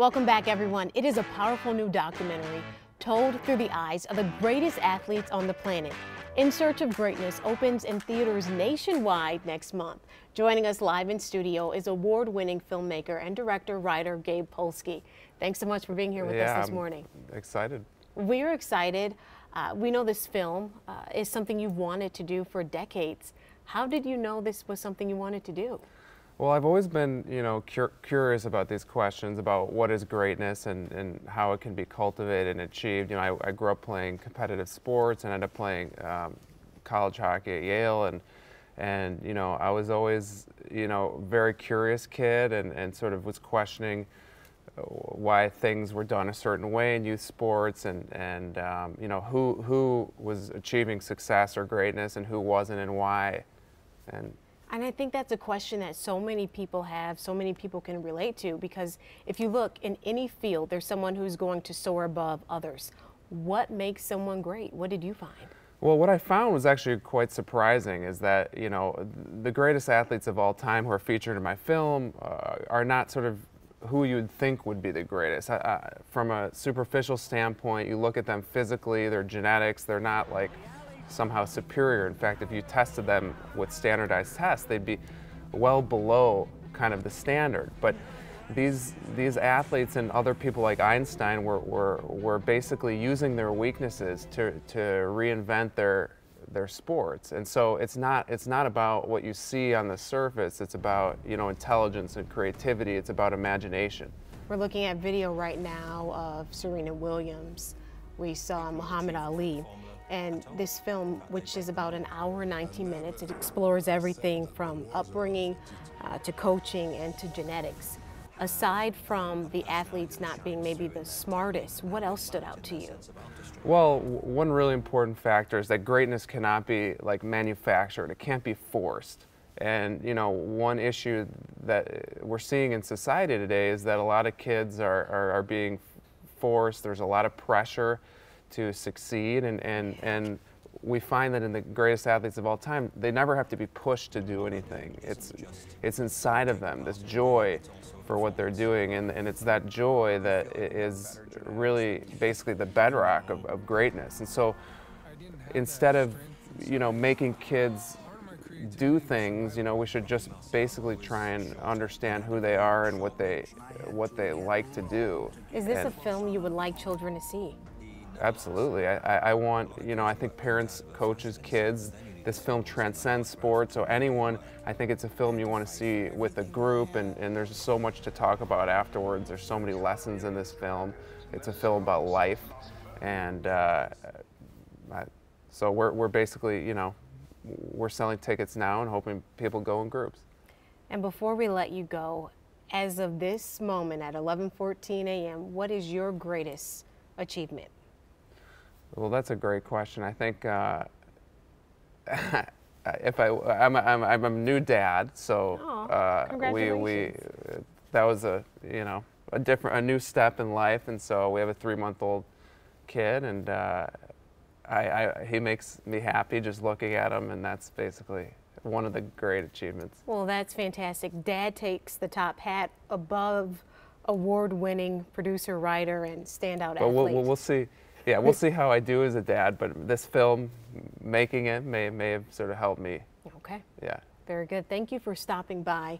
Welcome back, everyone. It is a powerful new documentary told through the eyes of the greatest athletes on the planet. In Search of Greatness opens in theaters nationwide next month. Joining us live in studio is award-winning filmmaker and director writer Gabe Polsky. Thanks so much for being here with yeah, us this I'm morning. Excited. We're excited. Uh, we know this film uh, is something you've wanted to do for decades. How did you know this was something you wanted to do? Well, I've always been, you know, cur curious about these questions about what is greatness and, and how it can be cultivated and achieved. You know, I, I grew up playing competitive sports and ended up playing um, college hockey at Yale, and and you know, I was always, you know, very curious kid, and and sort of was questioning uh, why things were done a certain way in youth sports, and and um, you know, who who was achieving success or greatness and who wasn't, and why, and and I think that's a question that so many people have, so many people can relate to, because if you look in any field, there's someone who's going to soar above others. What makes someone great? What did you find? Well, what I found was actually quite surprising is that, you know, the greatest athletes of all time who are featured in my film uh, are not sort of who you'd think would be the greatest. from a superficial standpoint, you look at them physically, their genetics, they're not like somehow superior. In fact, if you tested them with standardized tests, they'd be well below kind of the standard. But these these athletes and other people like Einstein were, were, were basically using their weaknesses to, to reinvent their their sports. And so it's not it's not about what you see on the surface. It's about, you know, intelligence and creativity. It's about imagination. We're looking at video right now of Serena Williams. We saw Muhammad Ali. And this film, which is about an hour and 19 minutes, it explores everything from upbringing uh, to coaching and to genetics. Aside from the athletes not being maybe the smartest, what else stood out to you? Well, one really important factor is that greatness cannot be like manufactured. It can't be forced. And you know, one issue that we're seeing in society today is that a lot of kids are, are, are being forced. There's a lot of pressure to succeed and, and, and we find that in the greatest athletes of all time, they never have to be pushed to do anything. It's, it's inside of them, this joy for what they're doing, and, and it's that joy that is really basically the bedrock of, of greatness. And so instead of, you know, making kids do things, you know, we should just basically try and understand who they are and what they, what they like to do. Is this and, a film you would like children to see? Absolutely. I, I want, you know, I think parents, coaches, kids, this film transcends sport, so anyone, I think it's a film you want to see with a group, and, and there's so much to talk about afterwards. There's so many lessons in this film. It's a film about life, and uh, I, so we're, we're basically, you know, we're selling tickets now and hoping people go in groups. And before we let you go, as of this moment at 11:14 a.m., what is your greatest achievement? Well, that's a great question. I think uh, if I, I'm a, I'm, I'm a new dad, so uh, we, we, that was a, you know, a different, a new step in life, and so we have a three-month-old kid, and uh, I, I, he makes me happy just looking at him, and that's basically one of the great achievements. Well, that's fantastic. Dad takes the top hat above award-winning producer, writer, and standout but athlete. We'll, we'll see yeah, we'll see how I do as a dad, but this film, making it, may, may have sort of helped me. Okay. Yeah. Very good. Thank you for stopping by.